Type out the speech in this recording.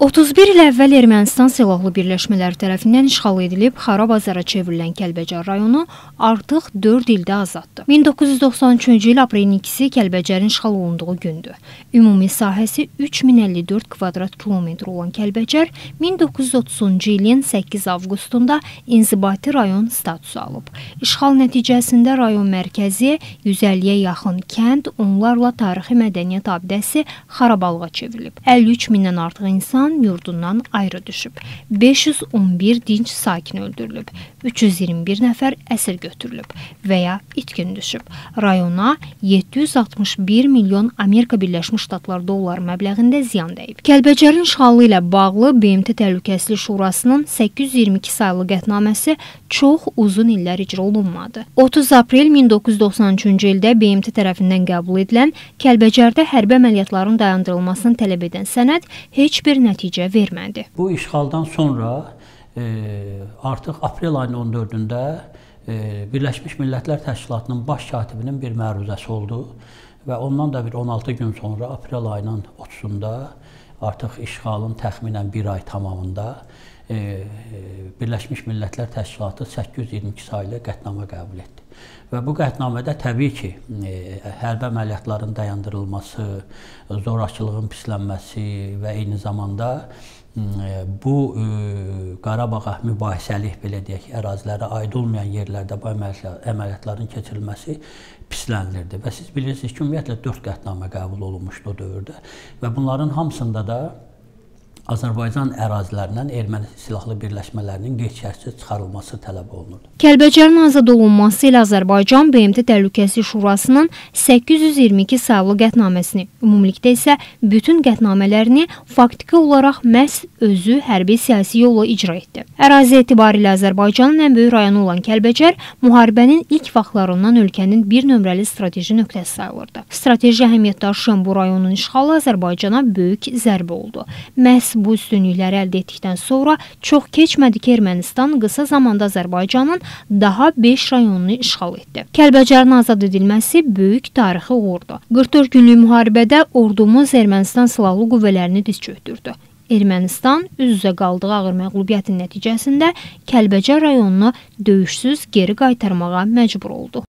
31 il əvvəl Ermənistan silahlı birləşmələri tərəfindən işğal edilib xarab azara çevrilən Kəlbəcər rayonu artıq 4 ildə azaddır. 1993-cü il aprelin 2-si Kəlbəcərin işğal olunduğu gündür. Ümumi sahəsi 3054 kvadrat kilometr olan Kəlbəcər 1930-cu ilin 8 avqustunda inzibati rayon statusu alıb. İşğal nəticəsində rayon mərkəzi 150-yə yaxın kənd, onlarla tarixi mədəniyyət abidəsi xarabalığa çevrilib. 53 mindən artıq insan insan yurdundan ayrı düşüb. 511 dinc sakin öldürülüb. 321 nəfər əsir götürülüb və ya itkin düşüb. Rayona 761 milyon Amerika Birləşmiş Ştatları dolları məbləğində ziyan dəyib. Kəlbəcərin işğalı ilə bağlı BMT Təhlükəsizlik Şurasının 822 saylı qətnaməsi çox uzun illər icra olunmadı. 30 aprel 1993-cü ildə BMT tərəfindən qəbul edilən Kəlbəcərdə hərbi əməliyyatların dayandırılmasını tələb edən sənəd heç bir nəticə vermədi. Bu işğaldan sonra e, artıq aprel ayının 14-də e, Birləşmiş Millətlər Təşkilatının baş katibinin bir məruzəsi oldu və ondan da bir 16 gün sonra aprel ayının 30-da artıq işğalın təxminən 1 ay tamamında e, Birləşmiş Millətlər Təşkilatı 822 saylı qətnamə qəbul etdi. Və bu qətnamədə təbii ki, e, hərbi əməliyyatların dayandırılması, zorakılığın pislənməsi və eyni zamanda e, bu e, Qarabağa mübahisəli belə deyək, ərazilərə aid olmayan yerlərdə bu əməliyyatların keçirilməsi pislənilirdi. Və siz bilirsiniz ki, ümumiyyətlə 4 qətnamə qəbul olunmuşdu o dövrdə və bunların hamısında da Azərbaycan ərazilərindən erməni silahlı birləşmələrinin qeyd-şərtsiz çıxarılması tələb olunurdu. Kəlbəcərin azad olunması ilə Azərbaycan BMT Təhlükəsizlik Şurasının 822 saylı qətnaməsini, ümumilikdə isə bütün qətnamələrini faktiki olaraq məhz özü hərbi siyasi yolla icra etdi. Ərazi etibarilə Azərbaycanın ən böyük rayonu olan Kəlbəcər müharibənin ilk vaxtlarından ölkənin bir nömrəli strateji nöqtəsi sayılırdı. Strateji əhəmiyyət daşıyan bu rayonun işğalı Azərbaycana böyük zərbə oldu. Məhz Məhz bu üstünlükləri əldə etdikdən sonra çox keçmədi ki, Ermənistan qısa zamanda Azərbaycanın daha 5 rayonunu işğal etdi. Kəlbəcərin azad edilməsi böyük tarixi uğurdur. 44 günlük müharibədə ordumuz Ermənistan silahlı qüvvələrini diz çökdürdü. Ermənistan üz-üzə qaldığı ağır məğlubiyyətin nəticəsində Kəlbəcər rayonunu döyüşsüz geri qaytarmağa məcbur oldu.